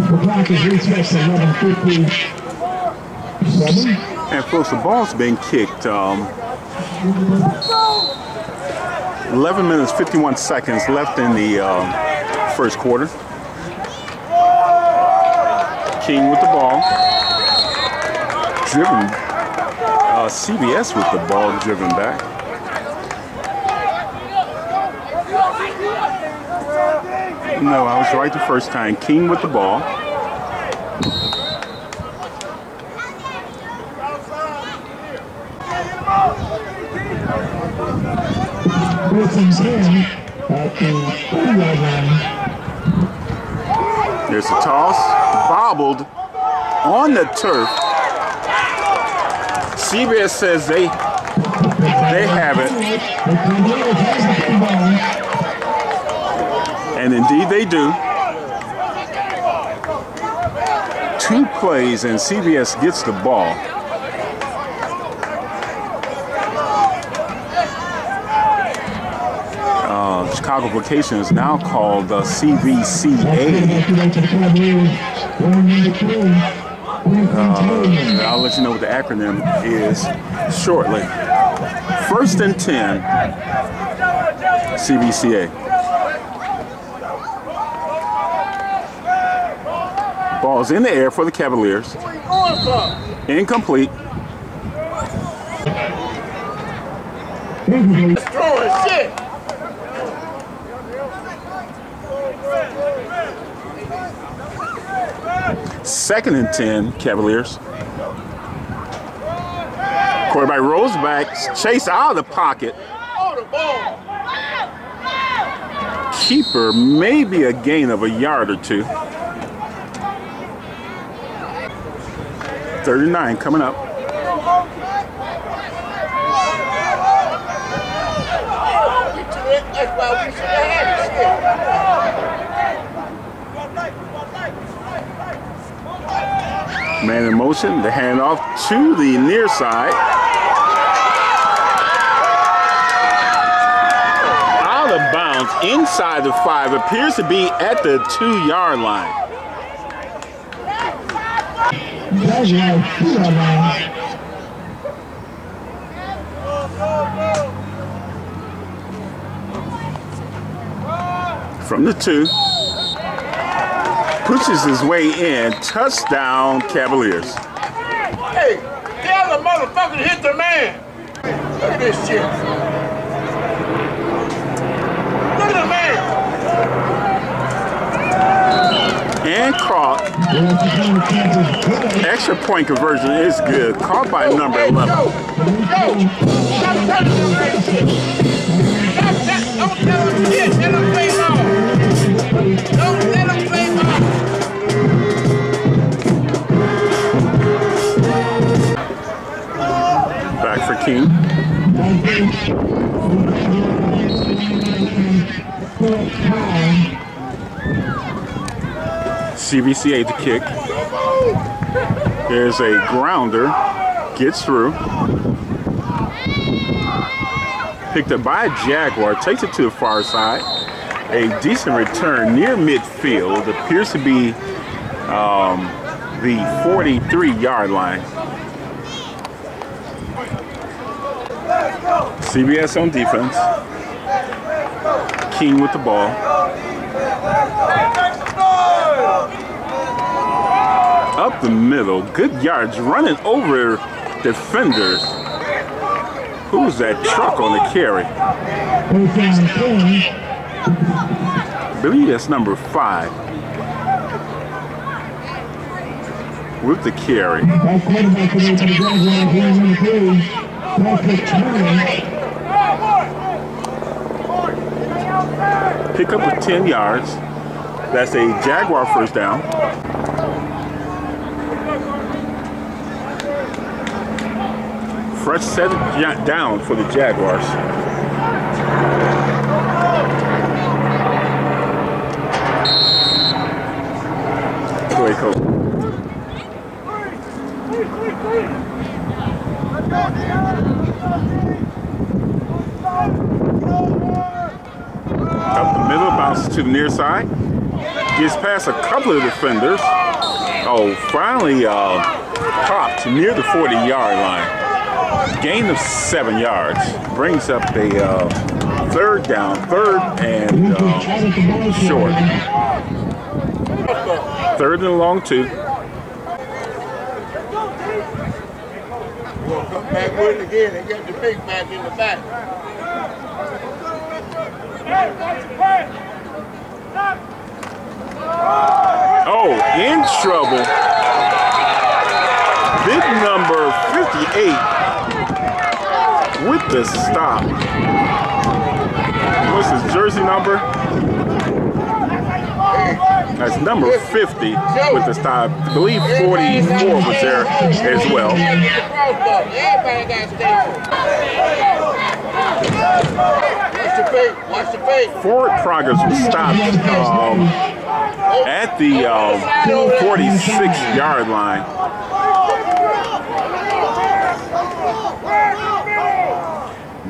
The clock is recessed at 11:57. And folks, the ball's been kicked. Um, 11 minutes 51 seconds left in the um, first quarter. King with the ball. Driven. Uh, CVS with the ball driven back. No, I was right the first time. King with the ball. Wilson's in at the 30-yard line. There's a toss. Bobbled on the turf. CVS says they they have it. The Cavaliers has the football. And indeed they do. Two plays and CVS gets the ball. Uh, Chicago Vocation is now called the CVCA. Uh, I'll let you know what the acronym is shortly. First and 10, CVCA. Ball's in the air for the Cavaliers. Incomplete. Second and 10, Cavaliers. Quarterback rolls back, chase out of the pocket. Keeper maybe a gain of a yard or two. 39 coming up. Man in motion, the handoff to the near side. Out of bounds, inside the five, appears to be at the two line. Jaguar two-yard. From the two, pushes his way in, touchdown Cavaliers. Hey, tell the motherfucker to hit the man. Look at this shit. Look at the man. And caught, Well, it's become Kansas good. extra point conversion is good, caught by number 11. Joe, Joe, stop telling them that shit. Stop that. Don't tell them shit. Let them play ball. Don't let them play ball. Back for King. CVCA to kick. There's a grounder, gets through. Picked up by a Jaguar, takes it to the far side. A decent return near midfield, appears to be um, the 43 yard line. CVS on defense. King with the ball. Up the middle, good yards, running over defenders. Who's that truck on the carry? I believe that's number five. With the carry. Pick up with 10 yards. That's a Jaguar first down. Fresh set down for the Jaguars. Go ahead, coach. Up the middle, bounces to the near side. Gets past a couple of defenders. Oh, finally uh, popped near the 40 yard line. Gain of seven yards. Brings up a uh, third down, third and uh, short. Third and long two. We'll come back with it again and get the big back in the back. Oh, in trouble. Big number 58 with the stop. What's his jersey number? That's number 50 with the stop. I believe 44 was there as well. Forward progress was stopped um, at the um, 46 yard line.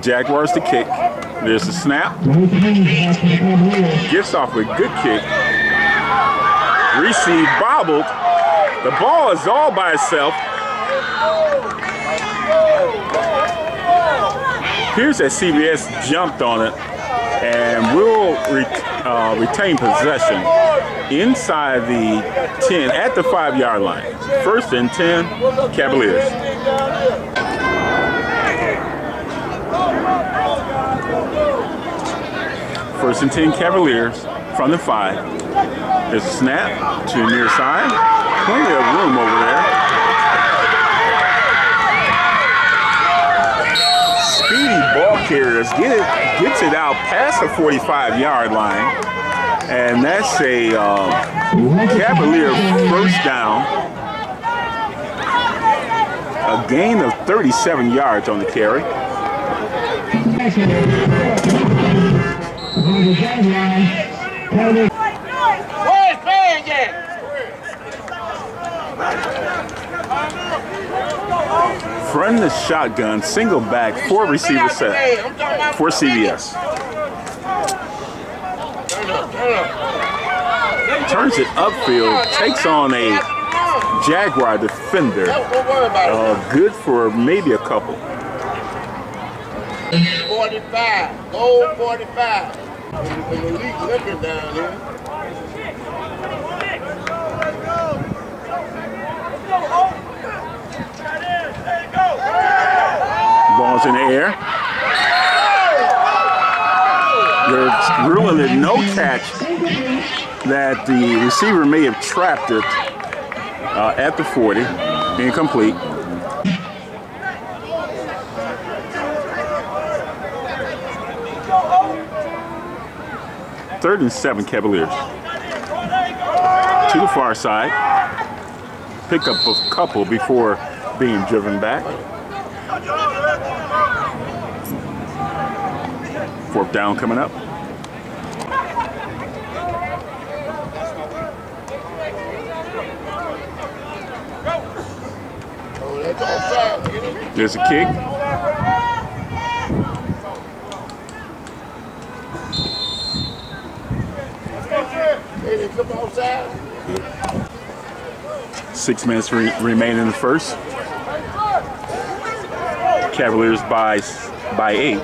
Jaguars to kick. There's a snap. Gets off a good kick. Receive bobbled. The ball is all by itself. Here's that CVS jumped on it and will re uh, retain possession inside the 10 at the five yard line. First and 10, Cavaliers. First and 10 Cavaliers from the five. There's a snap to near side. Plenty of room over there. Speedy ball carriers get it, gets it out past the 45 yard line. And that's a um, Cavalier first down. A gain of 37 yards on the carry. Where's Fans at? Front the shotgun, single back, four receiver set for CVS. Turns it upfield, takes on a Jaguar defender. Uh, good for maybe a couple. it. 45. Gold 45. Down. Ball's in the air. They're ruling it no catch that the receiver may have trapped it uh, at the 40. Incomplete. Third and seven Cavaliers. To the far side. Pick up a couple before being driven back. Fourth down coming up. There's a kick. Six minutes re- remain in the first. Cavaliers by by eight.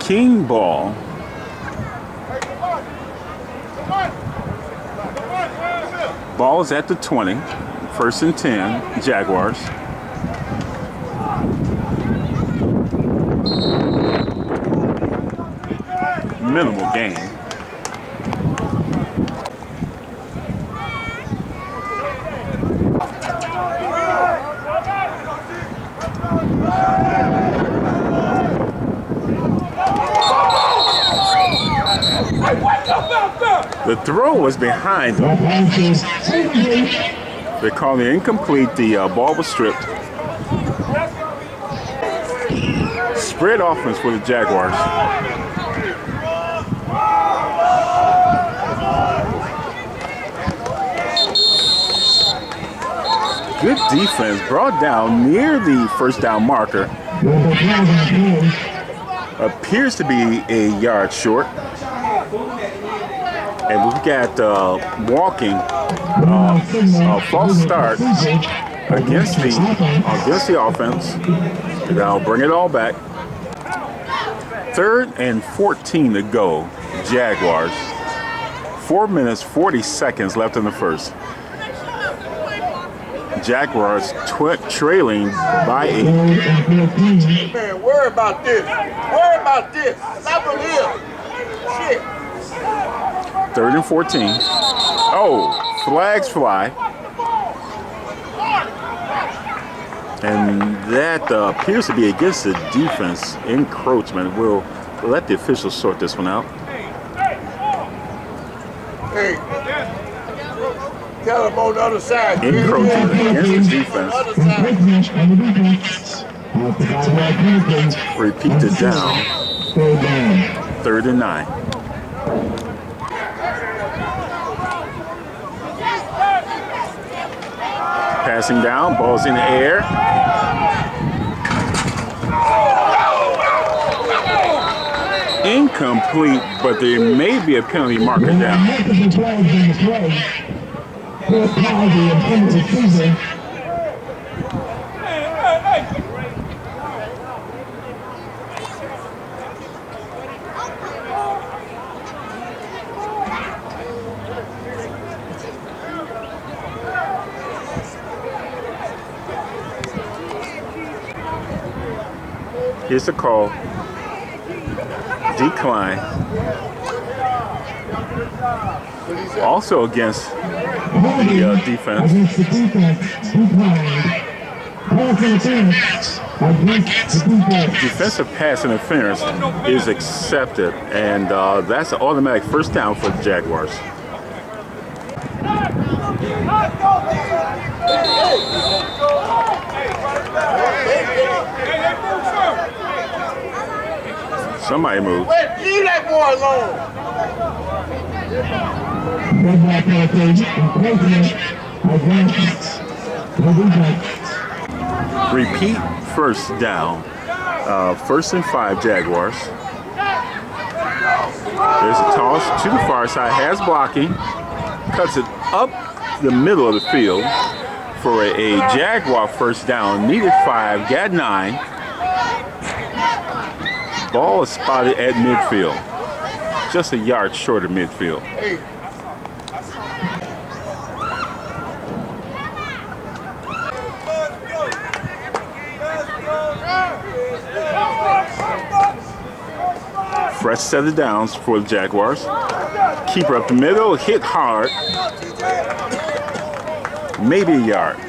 King ball. Ball is at the 20. First and 10, Jaguars. Minimal gain. The throw was behind. They called it incomplete. The uh, ball was stripped. Spread offense for the Jaguars. Good defense brought down near the first down marker. Appears to be a yard short. And we've got uh, walking uh, uh, false start against the against the offense. I'll bring it all back. Third and 14 to go, Jaguars. Four minutes, 40 seconds left in the first. Jaguars trailing by eight. Man, worry about this. Worry about this. Stop him here. Shit. Third and 14. Oh, flags fly. And that uh, appears to be against the defense encroachment. We'll let the officials sort this one out. Hey. Tell him on the other side. Encroachment against the defense. Other side. Business on the defense. Provide well penalty. Repeat the down. Third and nine. Passing down, ball's in the air. Incomplete, but there may be a penalty marker down. multiple flags in the play. Poor penalty and penalty season. Here's the call. Decline. Also against Holding uh, defense. The defense. The defensive pass interference is accepted, and uh, that's an automatic first down for the Jaguars. Somebody move. Wait, leave that boy alone. Red ball penalty. Encroachment against the defense. Repeat first down. Uh, first and five Jaguars. There's a toss to the far side. Has blocking. Cuts it up the middle of the field for a, a Jaguar first down. Needed five. Got nine. Ball is spotted at midfield. Just a yard short of midfield. Fresh set of downs for the Jaguars. Keeper up the middle, hit hard. Maybe a yard.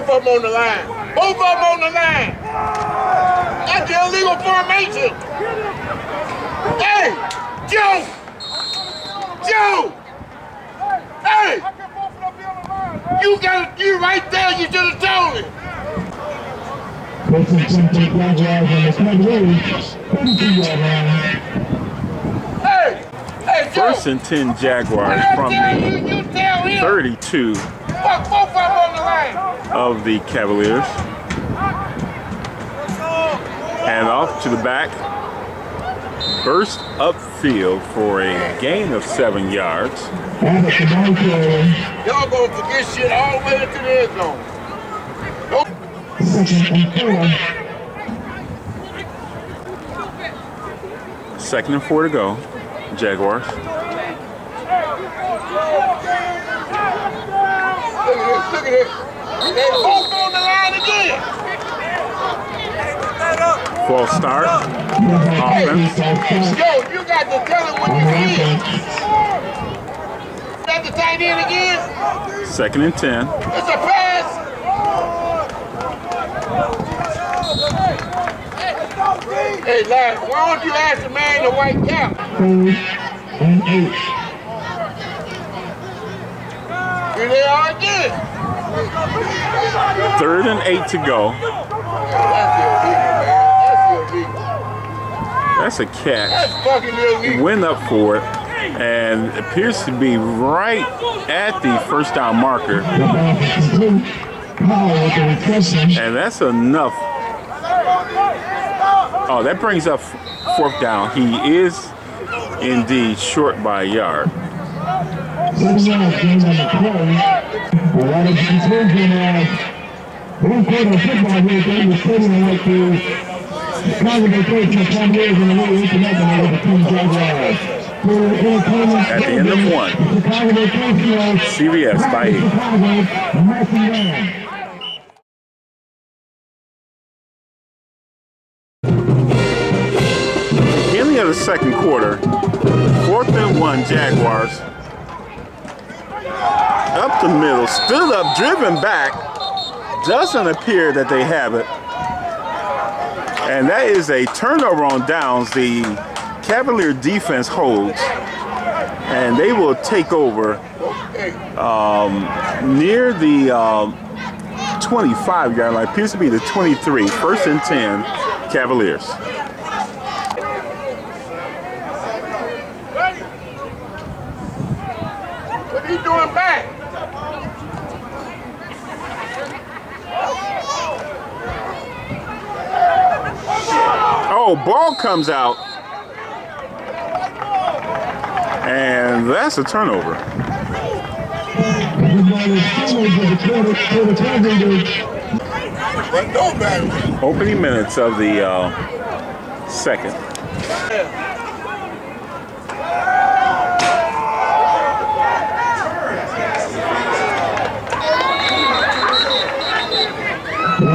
Both of them on the line. Both of them on the line. That's the illegal formation. Hey, Joe. Joe. Hey. You got you right there. You should have told me. Coaching Center Jaguars on the Smith Road. 32 yard line. Hey. Hey, Joe. First and 10 Jaguars from the you, you tell him. 32 Fuck both of the line. of the Cavaliers. And off to the back. Burst upfield for a gain of seven yards. Abbott the ball carrier. Y'all gonna forget shit all the way into the end zone. Nope. Second and four. Second and four to go. Jaguars. Look at this, look at this. They both on the line again. False start. Hey, Offense. Yo, you got to tell him when you see it. Got the tight end again. Second and 10. It's a pass. Hey, Larry, why don't you ask the man in the white cap? And eight. Here they are again. Third and eight to go. That's a catch. Went up for it. and appears to be right at the first down marker. And that's enough. Oh, that brings up fourth down. He is indeed short by a yard. Game on the of one quarter football here game the Chicago years in the way nothing over the Team. At the end of one, CVS by eight. Second quarter, fourth and one Jaguars. Up the middle, stood up, driven back. Doesn't appear that they have it. And that is a turnover on downs. The Cavalier defense holds. And they will take over um, near the um, 25 yard line. Appears to be the 23. First and 10, Cavaliers. What he doing back? Oh, ball comes out. And that's a turnover. Opening minutes of the uh, second.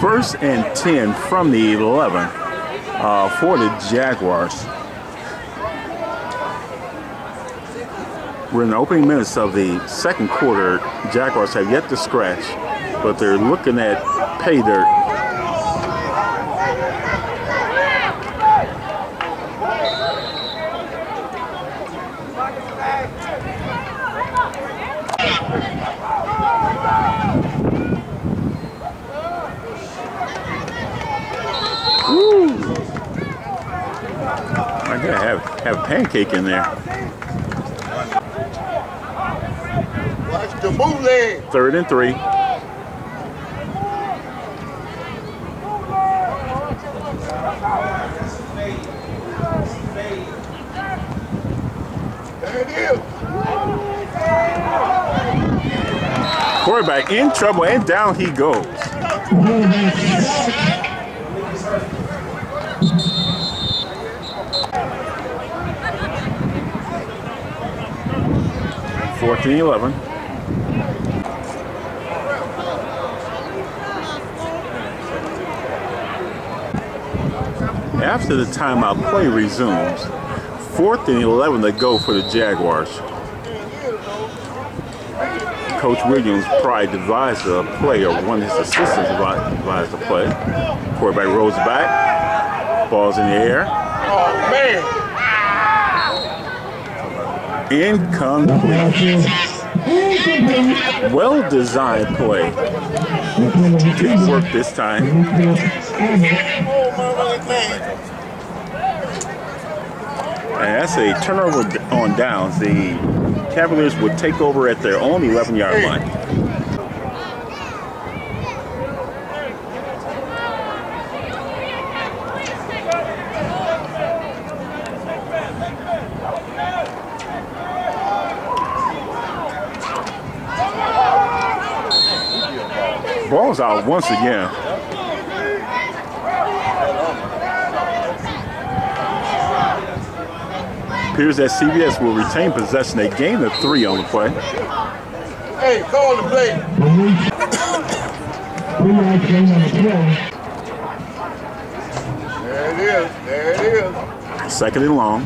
First and 10 from the 11 uh, for the Jaguars. We're in the opening minutes of the second quarter. Jaguars have yet to scratch, but they're looking at pay dirt. I gotta have pancake in there. Watch the. Third and three. Quarterback in trouble and down he goes. Fourth and eleven. After the timeout, play resumes. Fourth and 11 to go for the Jaguars. Coach Williams probably devised the play, or one of his assistants devi- devised the play. Quarterback rolls back, ball's in the air, Oh, man. Incomplete. Well designed play. Didn't work this time. And that's a turnover on downs. The Cavaliers would take over at their own 11 yard line. Ball's out once again. Appears that CVS will retain possession. They gain the three on the play. Hey, call the play. There it is. There it is. Second and long.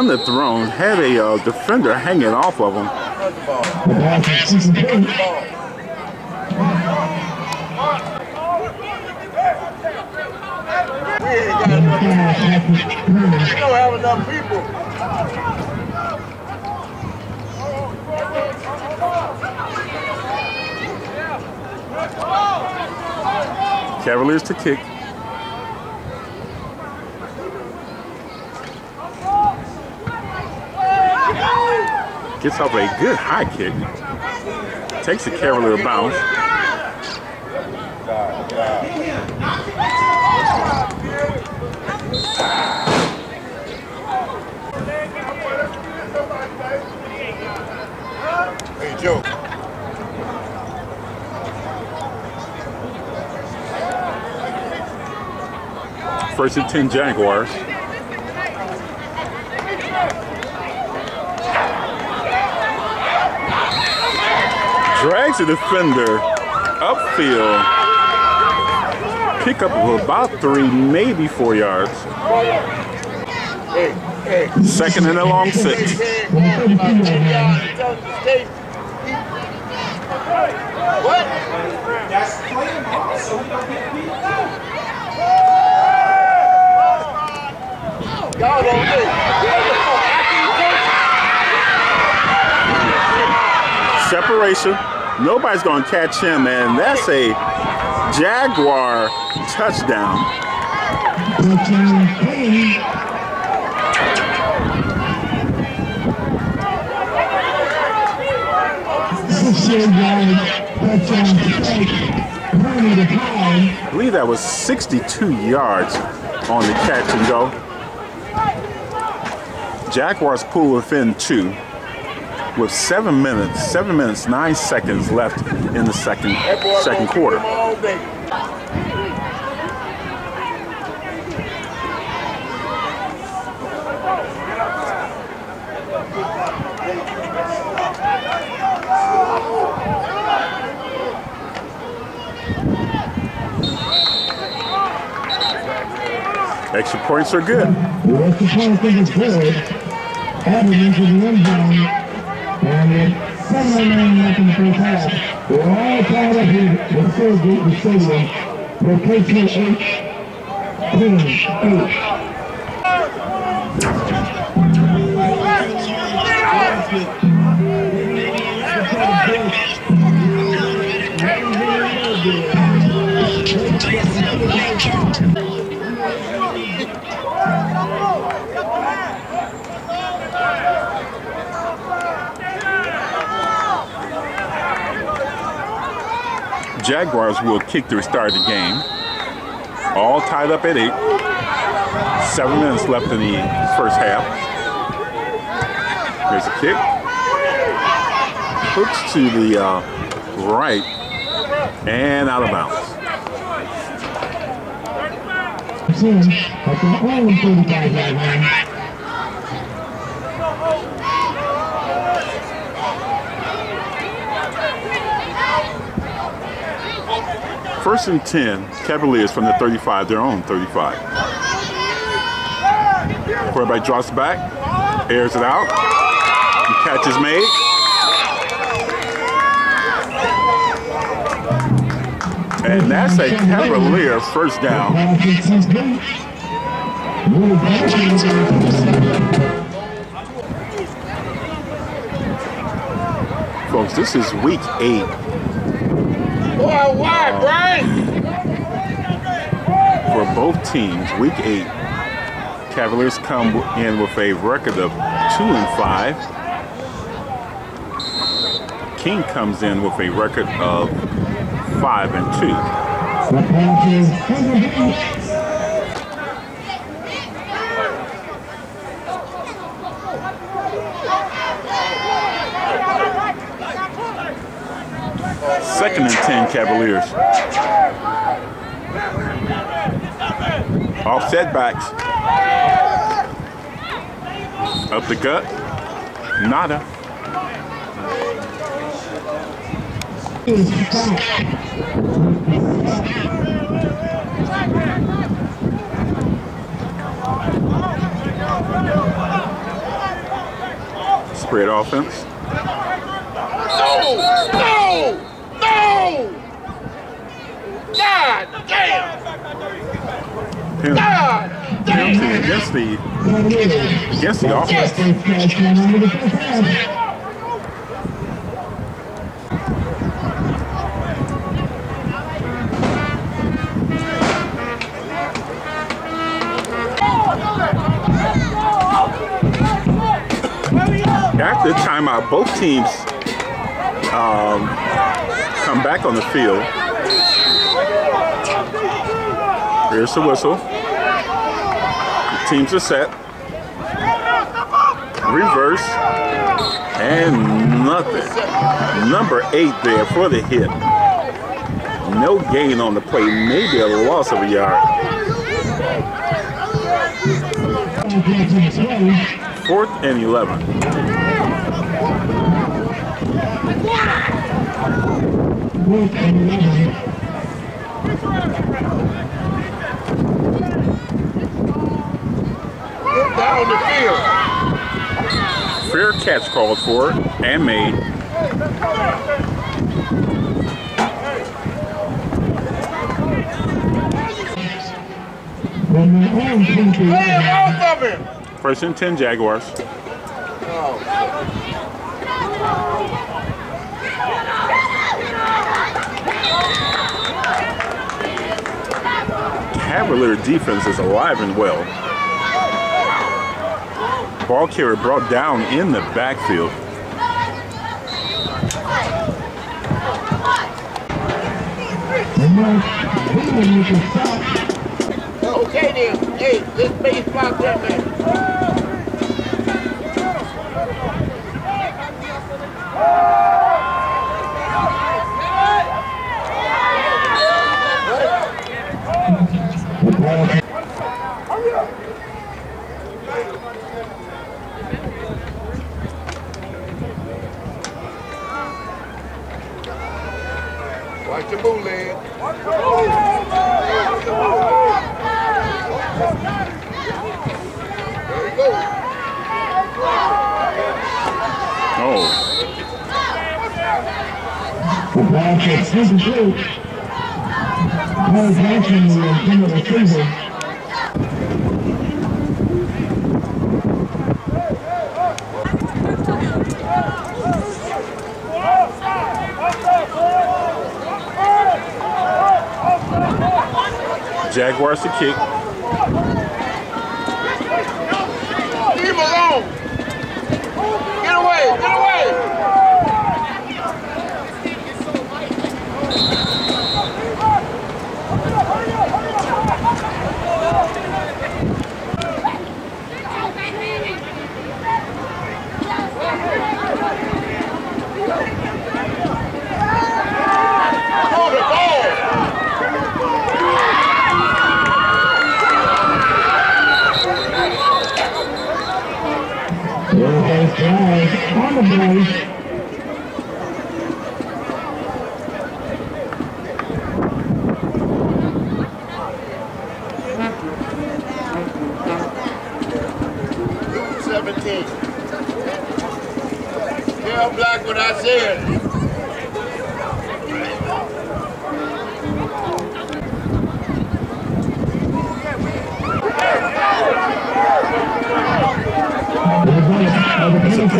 Underthrown had a uh, defender hanging off of him. The. Cavaliers to kick. Gets off a good high kick. Takes a Cavalier bounce. Hey, Joe. First and 10 Jaguars. Drags the defender upfield. Pick up of about three, maybe four yards. Second and a long six. What? Separation. Nobody's going to catch him, and that's a Jaguar touchdown. I believe that was 62 yards on the catch and go. Jaguars pull within two with seven minutes, seven minutes, nine seconds left in the second second quarter. Extra points are good. The good. The end zone. And it's seven in the half. We're all tied up here with still beat the stadium. Location eight. Team eight. Jaguars will kick to restart the game. All tied up at eight. Seven minutes left in the first half. Here's a kick. Hooks to the uh, right and out of bounds. Ten at the 35 yard line. First and 10, Cavaliers from the 35, their own 35. Quarterback drops back, airs it out. The catch is made. And that's a Cavalier first down. Folks, this is week eight. Boy, why, Brian? for both teams. Week eight, Cavaliers come in with a record of two and five. King comes in with a record of five and two. The pass is incomplete. Second and ten, Cavaliers. Off setbacks. Up the gut. Nada. Spread offense. No! No! God damn! The the offense. After the timeout, both teams um, come back on the field. Here's the whistle. The teams are set. Reverse. And nothing. Number eight there for the hit. No gain on the play. Maybe a loss of a yard. Fourth and 11. Fourth and 11. Down the field. Fair catch called for and made. From their own 20 Lay him off of him! First and 10 Jaguars. Cavalier defense is alive and well. Ball carrier brought down in the backfield. Okay then. Hey, let's base block that man. The bootleg. There you go. Oh, The ball gets incomplete. Paul Johnson, the intended receiver. Jaguars to kick. Leave him alone. Get away, get away. Throw the ball. There goes drive on the boys. Seventeen. Tell Black what I said.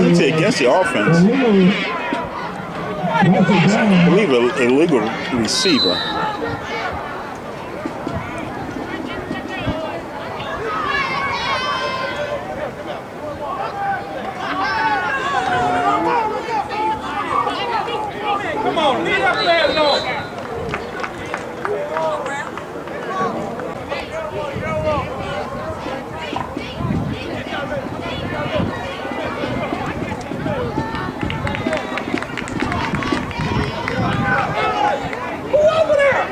It's a the offense. I believe a illegal receiver. Come on, leave that man alone. Who over there?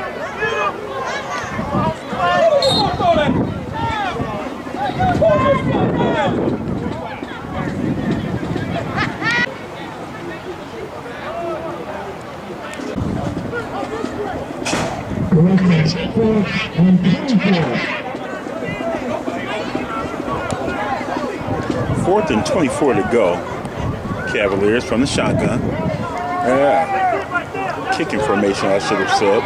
Direction fourth and 24. Fourth and 24 to go. From the shotgun. Yeah. Kicking formation, I should have said.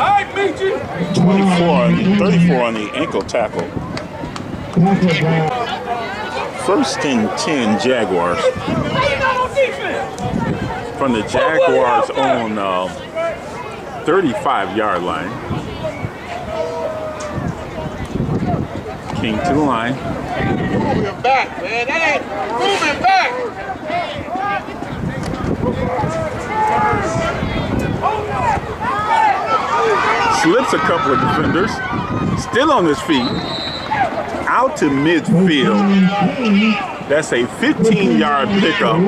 I 24 on the 34 on the ankle tackle. First and 10 Jaguars. You're not on defense. From the Jaguars on uh, 35 yard line. King to the line. Moving back, man. That ain't moving back. Slips a couple of defenders. Still on his feet. Out to midfield. That's a 15 yard pickup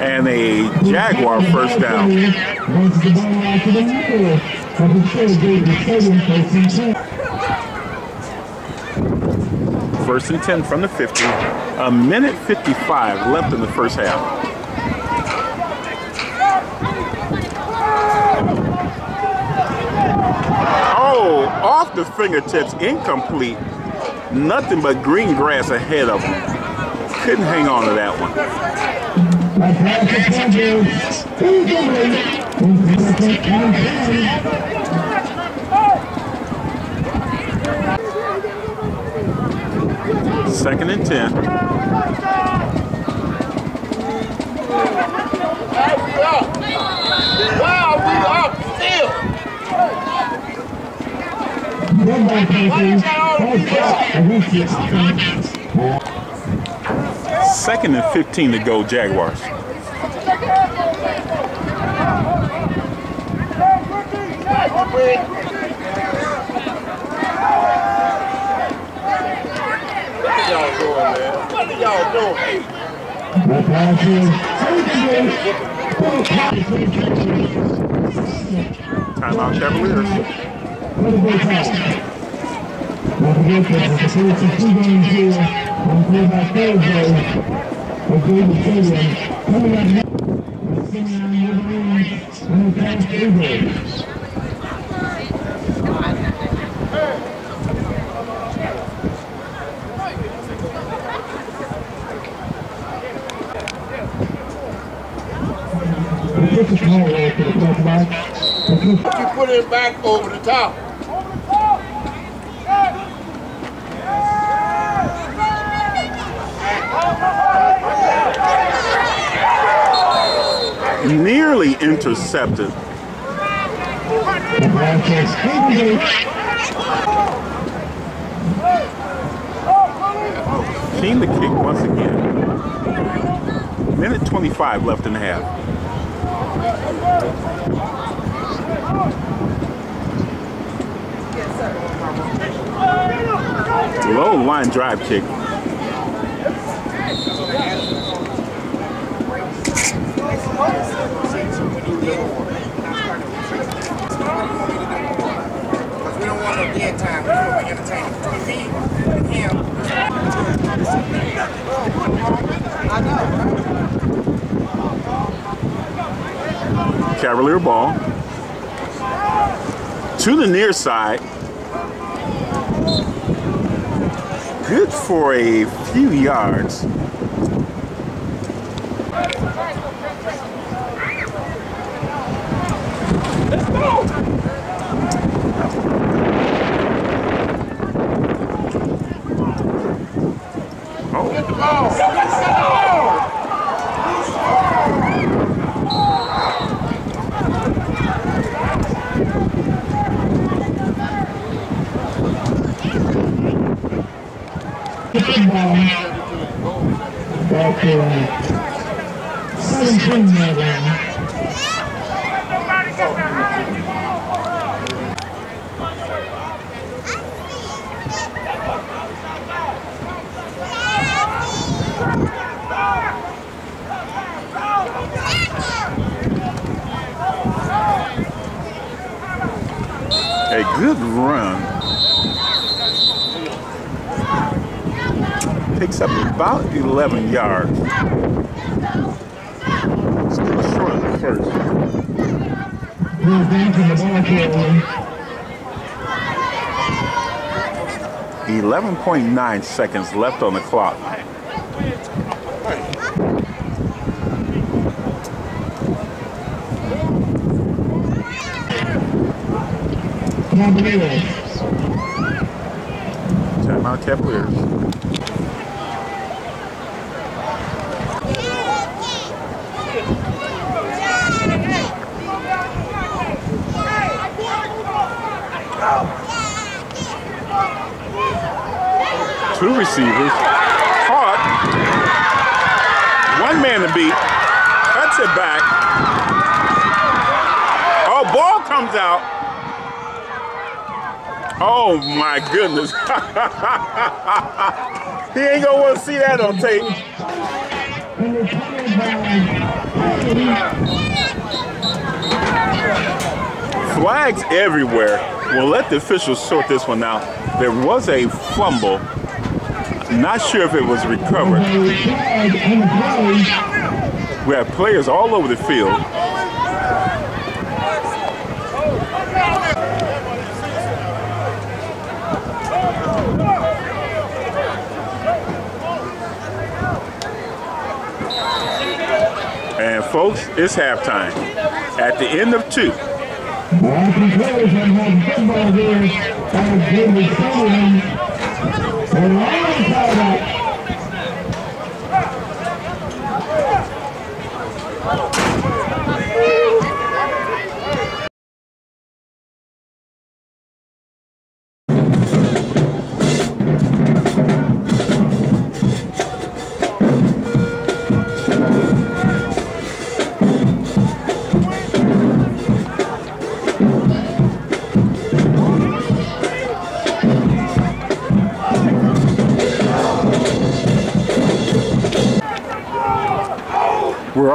and a Jaguar first down. Runs the ball out to the middle of the field, David Stadium, first and 10. First and 10 from the 50. A minute 55 left in the first half. Oh, off the fingertips, incomplete. Nothing but green grass ahead of him. Couldn't hang on to that one. A pass to Cowboys, incomplete, incomplete, and 10. Second and 10. Hey, we up. Wow, we up still. Good ball passing, first down against the offense. Second and 15 to go, Jaguars. What are y'all doing, man? What are y'all doing? Timeout Cavaliers. Coming up next, Simeon Wolverines and the Taft Eagles. The called uh, to the. The kick You put it back over the top. Nearly intercepted. Team the kick once again. Minute 25 left in the half. Low line drive kick. Because we don't want no dead time. We want to entertain between me and him. I know. Cavalier ball. To the near side. Good for a few yards. Back to 17 yard line. a good run. Picks up about 11 yards. Still short of the first. The ball 11.9 seconds left on the clock. Timeout Cavaliers. Receivers. Caught. One man to beat. Cuts it back. Oh, ball comes out. Oh my goodness. he ain't gonna want to see that on tape. Flags everywhere. We'll let the officials sort this one out. There was a fumble. Not sure if it was recovered. We have players all over the field. And folks, it's halftime. At the end of two, And long timeout.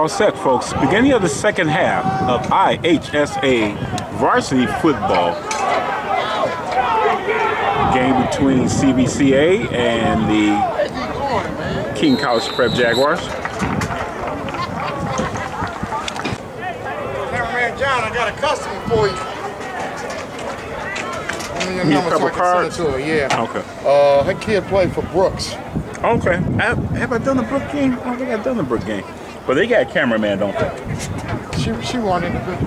All set, folks. Beginning of the second half of IHSA varsity football. Game between CVCA and the King College Prep Jaguars. Cameraman John, I got a customer for you. Give me your Need a number couple so I can cards? send it to her, yeah. Okay. Uh, her kid played for Brooks. Okay. Have, have I done the Brook game? I don't think I've done the Brook game. But they got a cameraman, don't they? She she wanted a good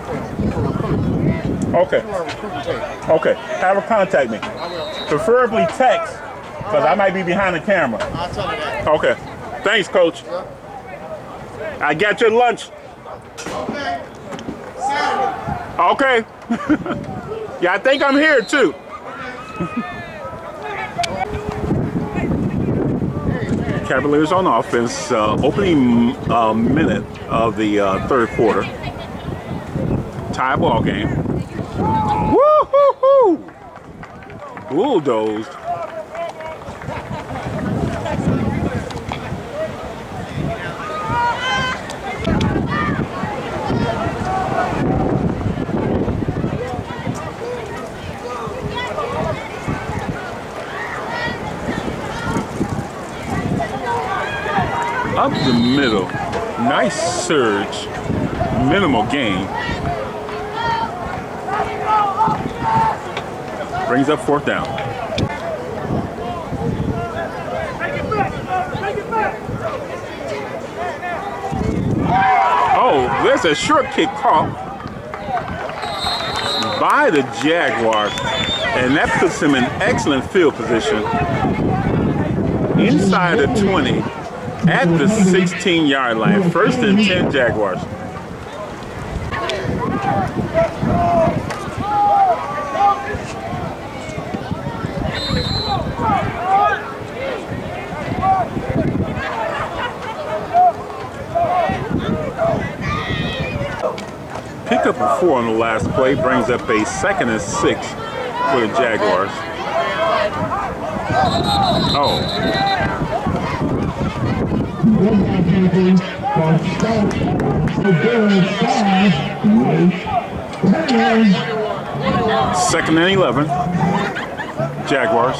recruit. Okay. She wanted to recruit tape. Okay. Have her contact me. Preferably text, because I might be behind the camera. I'll tell her that. Okay. Thanks, coach. I got your lunch. Okay. Saturday. Okay. yeah, I think I'm here too. Cavaliers on offense, uh, opening uh, minute of the uh, third quarter. Tie ball game. Woo-hoo-hoo! Bulldozed. Up the middle. Nice surge. Minimal gain. Brings up fourth down. Oh, there's a short kick caught by the Jaguars. And that puts him in excellent field position. Inside the 20 at the 16 yard line. First and 10 Jaguars. Pick up a four on the last play brings up a second and six for the Jaguars. Oh, Scout. The five. Second and 11. Jaguars.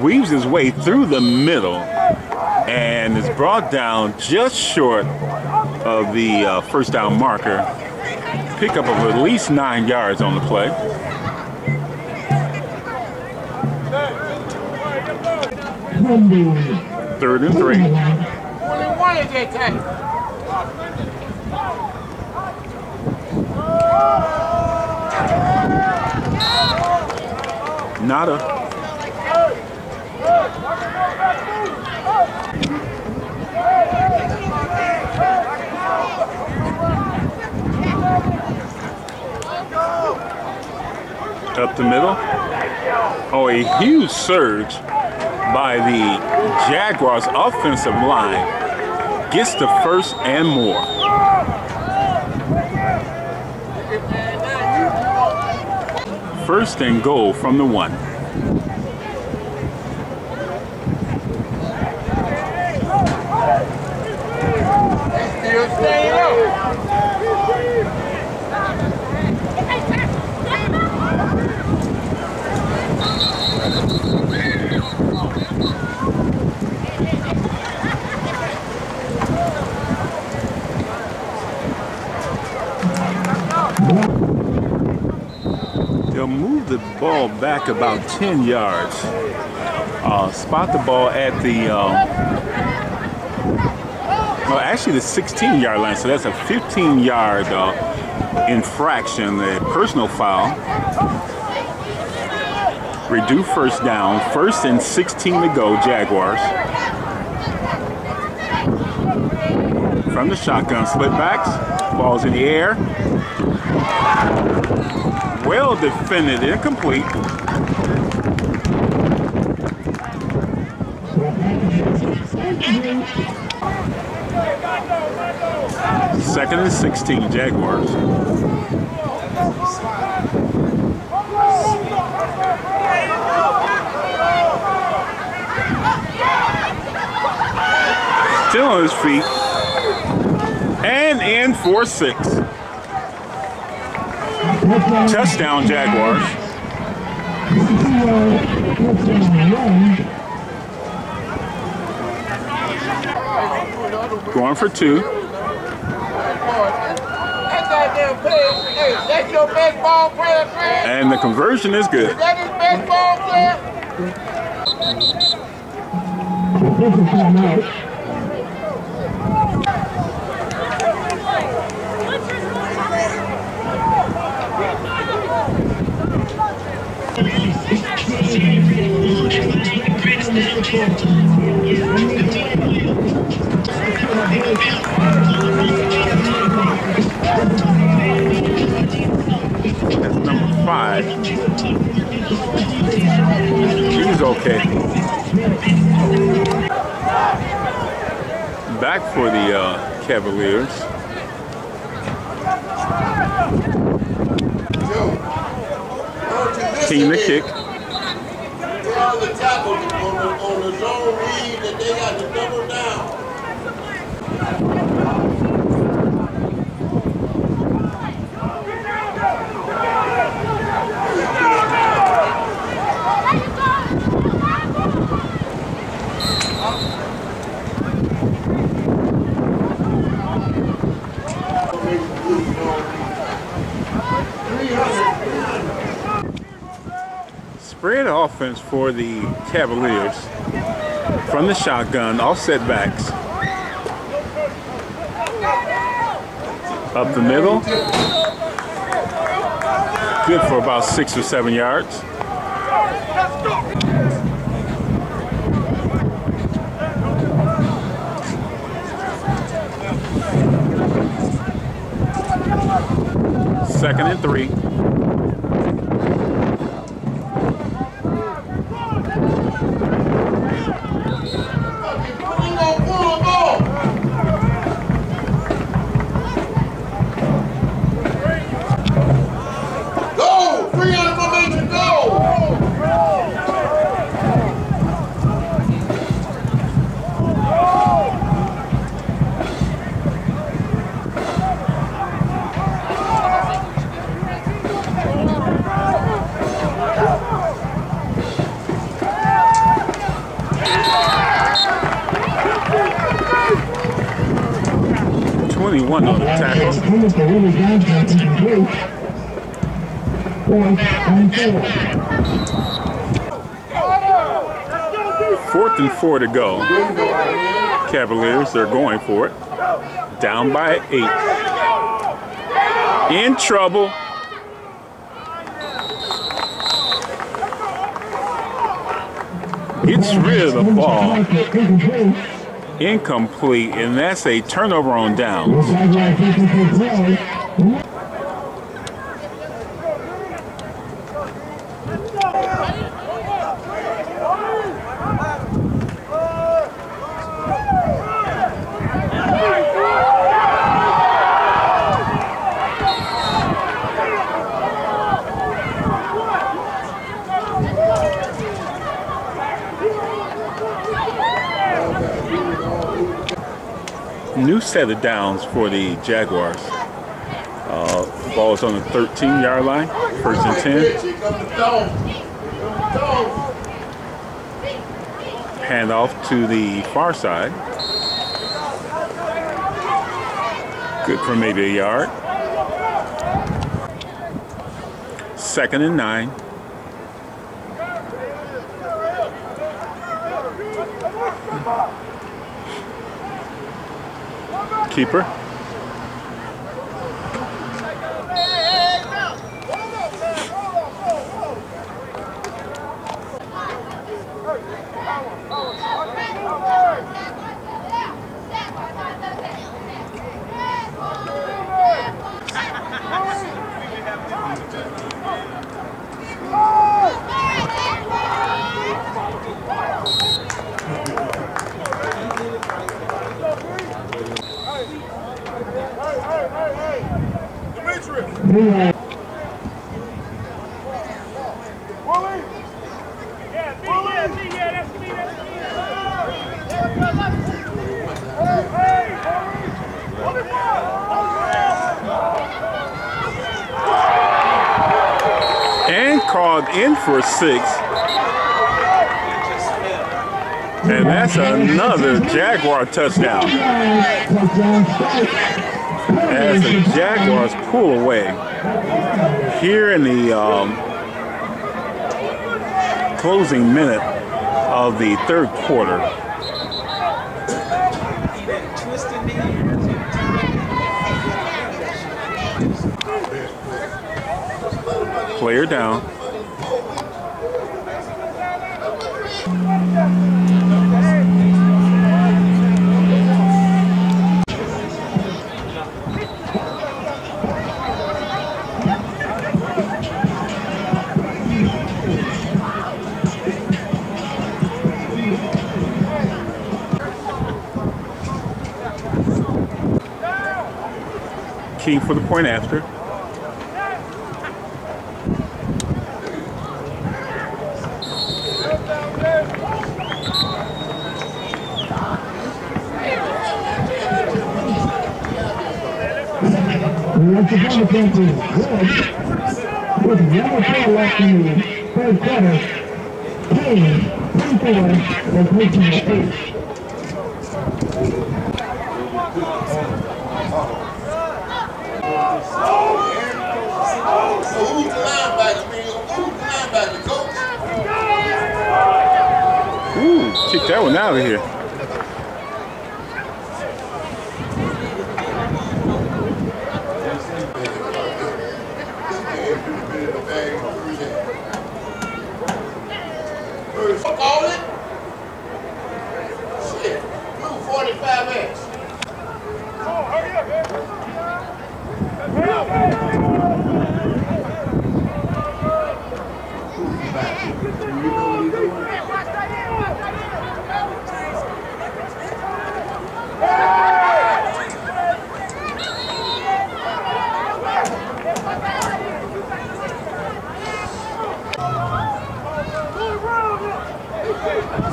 weaves his way through the middle and is brought down just short of the uh, first down marker. Pickup of at least nine yards on the play. Third and three. 21 is that time. Nada. Up the middle. Oh, a huge surge by the Jaguars offensive line. Gets the first and more. First and goal from the one. Up. They'll move the ball back about 10 yards. Uh, spot the ball at the, um, well, actually the 16 yard line. So that's a 15 yard uh, infraction, a personal foul. Redo first down. First and 16 to go, Jaguars. From the shotgun, split backs. Ball's in the air. Well defended, incomplete. Second and 16, Jaguars. Still on his feet. And in for six. Touchdown, Jaguars. Going for two. And the conversion is good. That's number five. He's okay. Back for the uh, Cavaliers. Team to kick. On the, on the zone read that they got to double Spread offense for the Cavaliers. From the shotgun, all setbacks. Up the middle. Good for about six or seven yards. Second and three. 21 on the tackle. Coming for Willie Johnson, incomplete. Fourth and four. Fourth and four to go. Cavaliers are going for it. Down by eight. In trouble. Gets rid of the ball. Incomplete. And that's a turnover on downs. Set of downs for the Jaguars. Uh, ball is on the 13 yard line, first and 10. Here come the dog. Dog. Hand off to the far side. Good for maybe a yard. Second and nine. Keeper. Demetrius. Three uh, Willie. Yeah, me, yeah, me, yeah, that's me, that's me. Hey, hey, Willie. On the ball. And called in for six. And that's another Jaguar touchdown. as the Jaguars pull away here in the um, closing minute of the third quarter. Player down. King for the point after. The. With one four left in the third quarter. King, 24, is making it eight. So who's the linebacker, man? Who's the linebacker, coach? Ooh, kick that one out of here. Call it? Shit. Blue 45X. Oh, hurry up, man. Hurry up.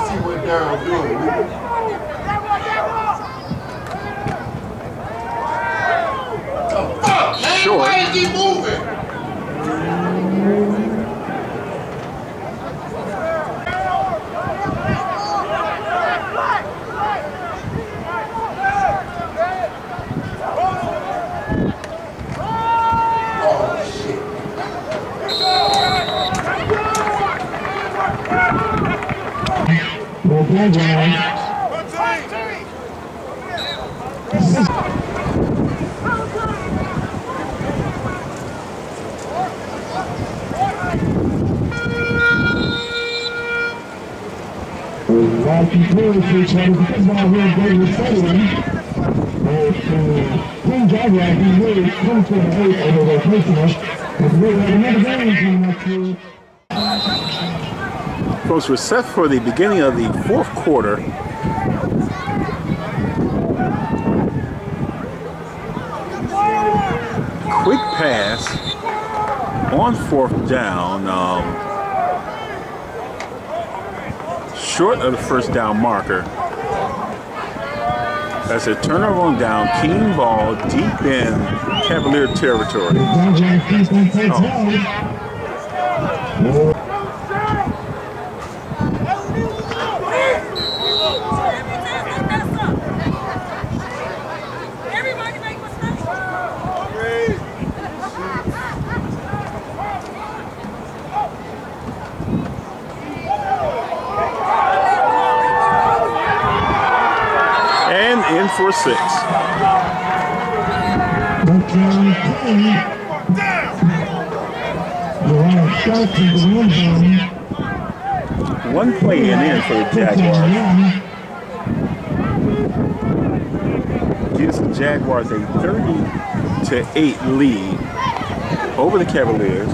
See what Darryl doing. The fuck, man? Short. Why is he moving? Jaguars. Watching players for each other, football here Stadium. As uh, Queen Jaguars be really 24 to 8 over Vocational. But we have another game. Folks, we're set for the beginning of the fourth quarter. Quick pass on fourth down. Um, short of the first down marker. That's a turnover on down. Keen ball deep in Cavalier territory. Jaguars 146. One play and in for the Jaguars. Gives the Jaguars a 30 to 8 lead over the Cavaliers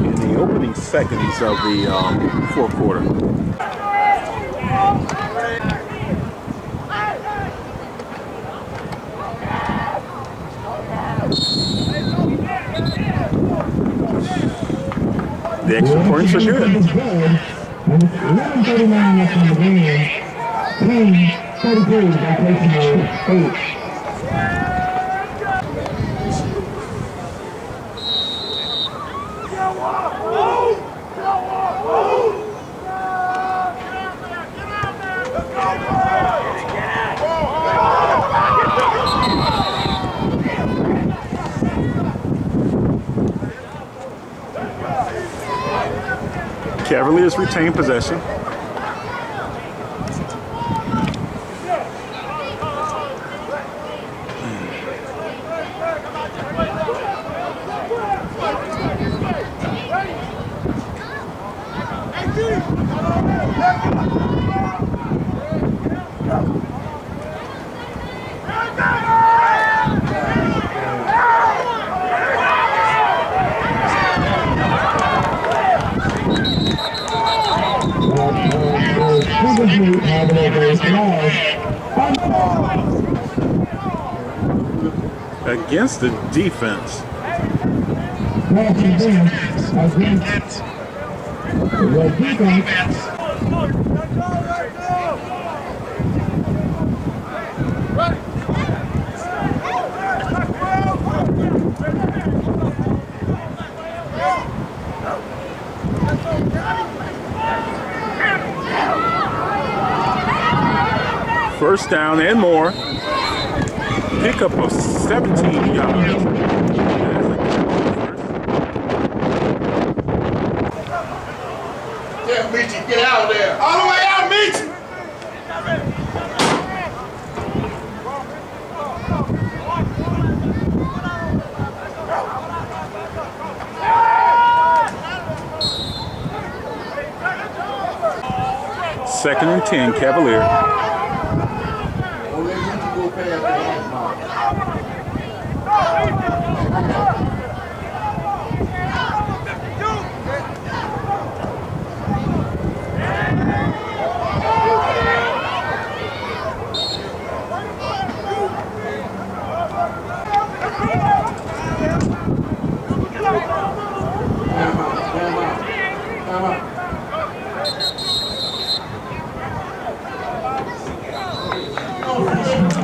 in the opening seconds of the um, fourth quarter. Points are good. And it's 11:39 left in the game. 33 by placing eight. Cavaliers retain possession. Previously Against the defense, against the defense. First down and more. Pickup of 17 yards. Get out of there. All the way out. Second and 10, Cavalier. Don't let Mitchie go past the hand mark. Time out, time out, time out.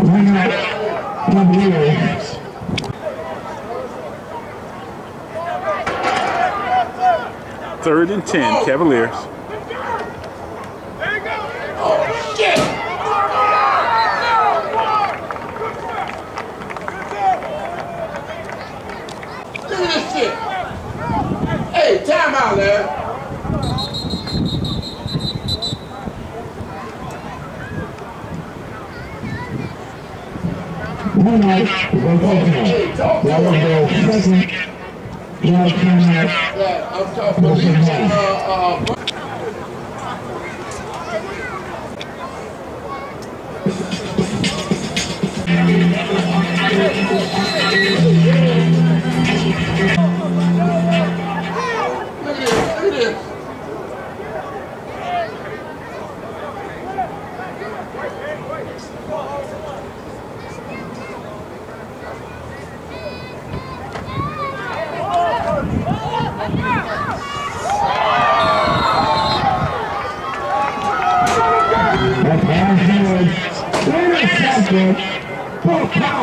Line out Third and 10, Cavaliers. Shit! Look at this shit. Hey, timeout, vacation. That was their second yard timeout. Yeah,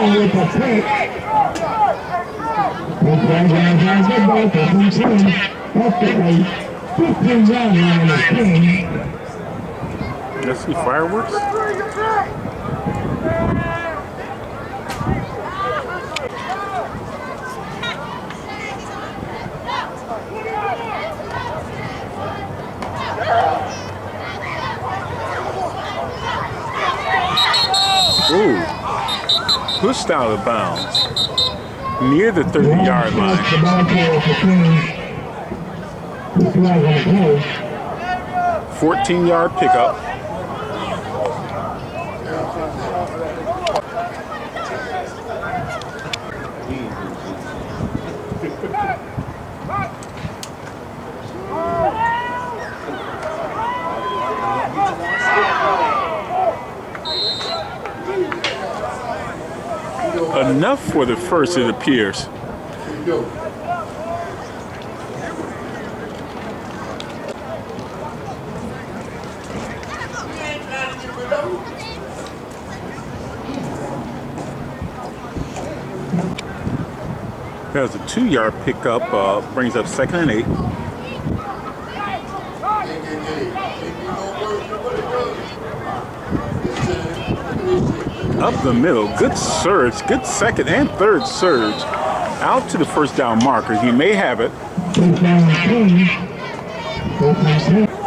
Paul with the guy has the ball for some team. Up to 15 yard line of King. Let's see fireworks. Pushed out of bounds. Near the 30 yard line. Fourteen yard carrier for King. The flag on the play. 14 yard pickup. Enough for the first, it appears. There's a two yard pickup, uh, brings up second and eight. Up the middle, good surge, good second and third surge. Out to the first down marker. He may have it. First down King. First and 10.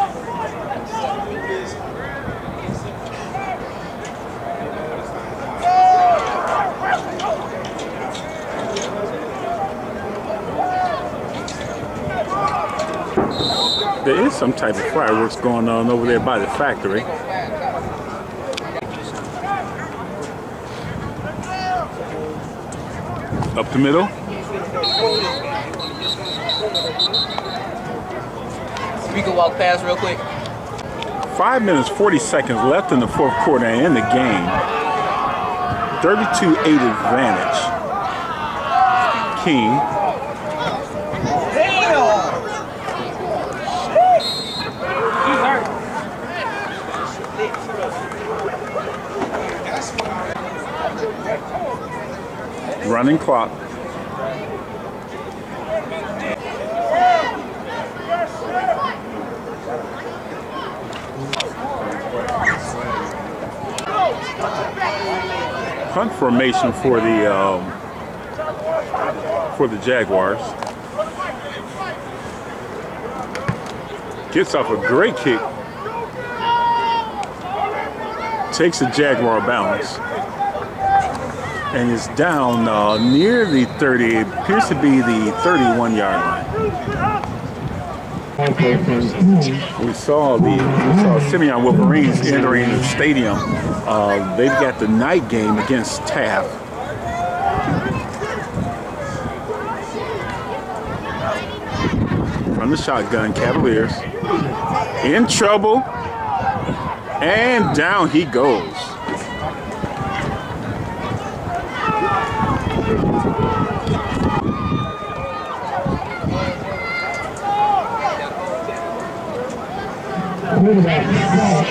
There is some type of fireworks going on over there by the factory. Up the middle. We can walk past real quick. Five minutes, 40 seconds left in the fourth quarter and in the game. 32-8 advantage. King. Running clock. Punt formation for the um, for the Jaguars. Gets off a great kick. Takes a Jaguar bounce and is down uh, near the 30. It appears to be the 31 yard line. We saw the we saw Simeon Wolverines entering the stadium. Uh, they've got the night game against Taft. From the shotgun, Cavaliers in trouble, and down he goes. Quarterback sack.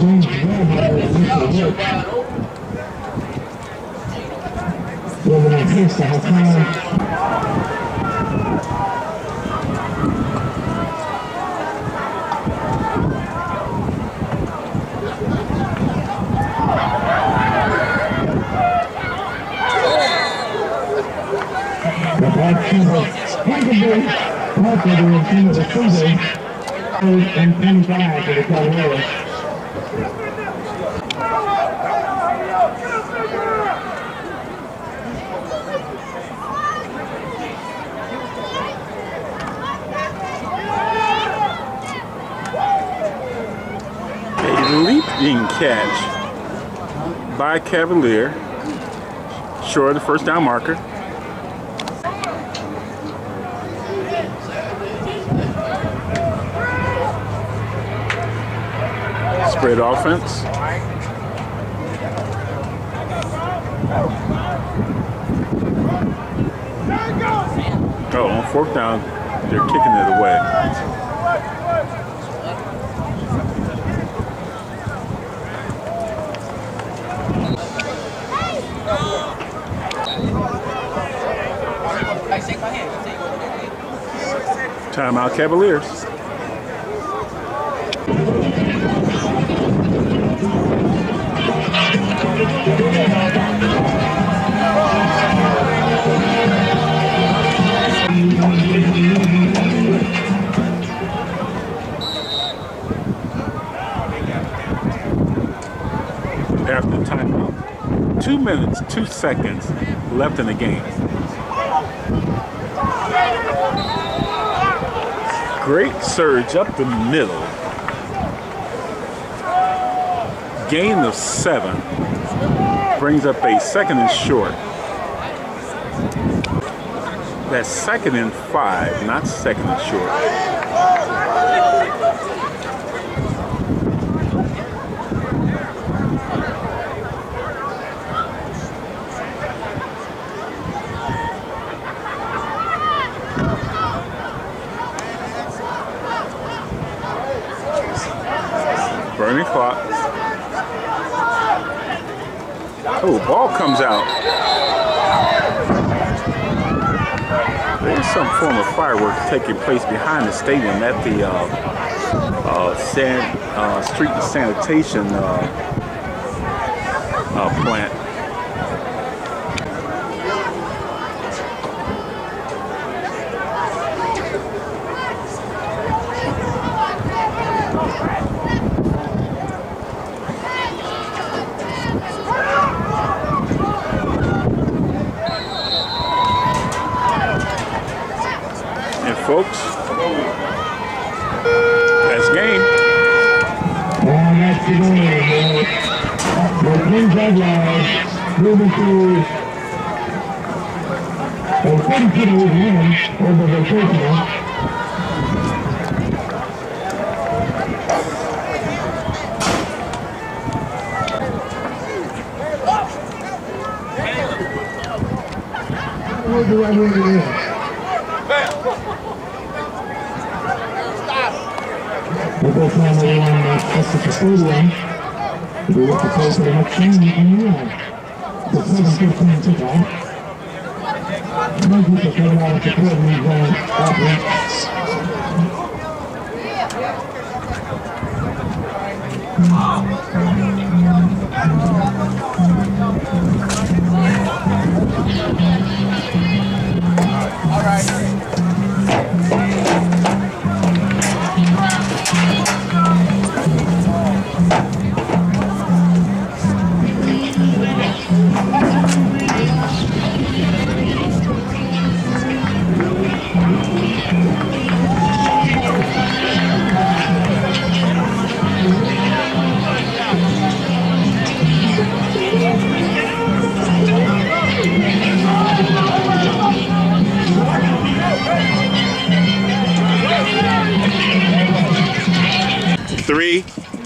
James Bradbury back to the Cruiser, and for the leaping catch by Cavalier, short of the first down marker. Spread offense. Oh, on fourth down, they're kicking it away. Hey, shake timeout, two minutes, two seconds left in the game. Great surge up the middle. Gain of seven. Brings up a second and short. That's second and five, not second and short. Burning clock. Oh, ball comes out. There's some form of fireworks taking place behind the stadium at the uh, uh, san, uh, street sanitation uh, uh, plant. And folks, that's game. And that's the game. The the Kings Jaguars moving to a 42 win over the Patriots. What do I hear you here? We'll go from the one that's at the stadium. We look to play for the next in the year. The 7-15 kickoff. Thank you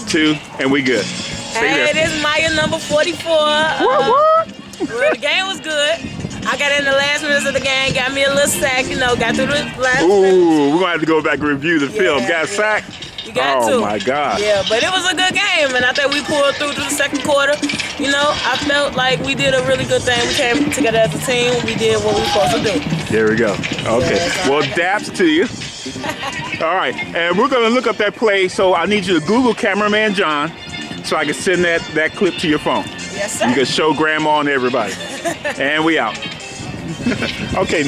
two, and we good. Stay Hey, this is Maya number 44. Uh, well, the game was good. I got in the last minutes of the game, got me a little sack, you know, got through the last minutes. Ooh, we're gonna have to go back and review the film. Got yeah. sacked. You got oh to. my God. Yeah, but it was a good game, and I think we pulled through to the second quarter. You know, I felt like we did a really good thing. We came together as a team. We did what we were supposed to do. There we go. Okay. that's well, all right. daps to you. All right, and we're gonna look up that play. So I need you to Google Cameramanjon, so I can send that that clip to your phone. Yes, sir. You can show grandma and everybody. and we out. okay.